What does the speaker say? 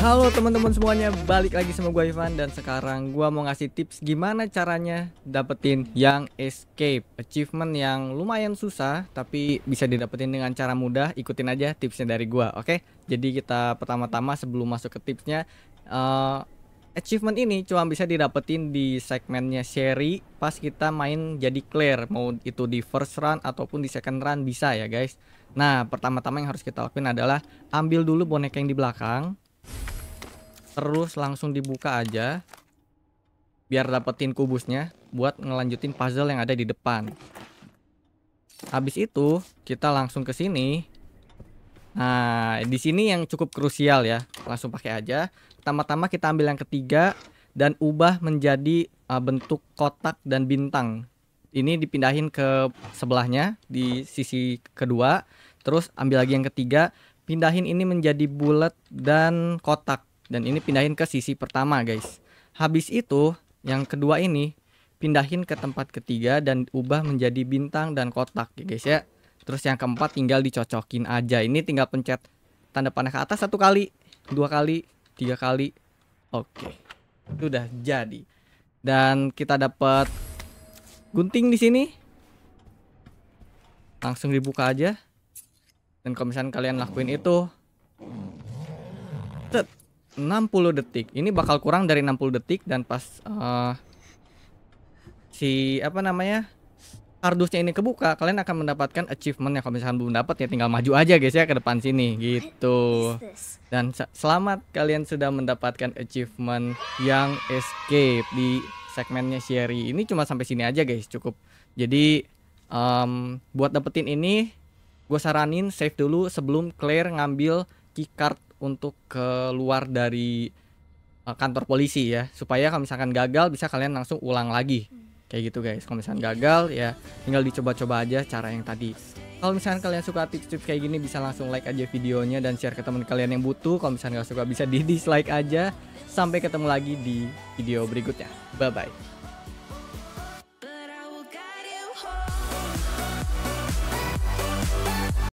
Halo teman-teman semuanya, balik lagi sama gue Ivan dan sekarang gue mau ngasih tips gimana caranya dapetin yang escape achievement yang lumayan susah tapi bisa didapetin dengan cara mudah. Ikutin aja tipsnya dari gue, oke? Jadi kita pertama-tama sebelum masuk ke tipsnya, uh, achievement ini cuma bisa didapetin di segmennya seri pas kita main jadi clear mau itu di first run ataupun di second run bisa ya guys. Nah pertama-tama yang harus kita lakuin adalah ambil dulu boneka yang di belakang terus langsung dibuka aja biar dapetin kubusnya buat ngelanjutin puzzle yang ada di depan. Habis itu kita langsung ke sini. Nah, di sini yang cukup krusial ya. Langsung pakai aja. Pertama-tama kita ambil yang ketiga dan ubah menjadi uh, bentuk kotak dan bintang. Ini dipindahin ke sebelahnya di sisi kedua. Terus ambil lagi yang ketiga, pindahin ini menjadi bulat dan kotak dan ini pindahin ke sisi pertama guys habis itu yang kedua ini pindahin ke tempat ketiga dan ubah menjadi bintang dan kotak ya guys ya terus yang keempat tinggal dicocokin aja ini tinggal pencet tanda panah ke atas satu kali dua kali tiga kali oke sudah jadi dan kita dapat gunting di sini langsung dibuka aja dan kalau misalnya kalian lakuin itu 60 detik. Ini bakal kurang dari 60 detik dan pas uh, si apa namanya? Kardusnya ini kebuka, kalian akan mendapatkan achievement yang kalau misalkan belum dapat ya tinggal maju aja guys ya ke depan sini gitu. Dan selamat kalian sudah mendapatkan achievement yang escape di segmennya Sherry. Ini cuma sampai sini aja guys, cukup. Jadi um, buat dapetin ini gue saranin save dulu sebelum clear ngambil keycard untuk keluar dari uh, kantor polisi ya supaya kalau misalkan gagal bisa kalian langsung ulang lagi kayak gitu guys. Kalau misalnya gagal ya tinggal dicoba-coba aja cara yang tadi. Kalau misalnya kalian suka tips-tips kayak gini bisa langsung like aja videonya dan share ke teman kalian yang butuh. Kalau misalnya gak suka bisa di dislike aja. Sampai ketemu lagi di video berikutnya. Bye bye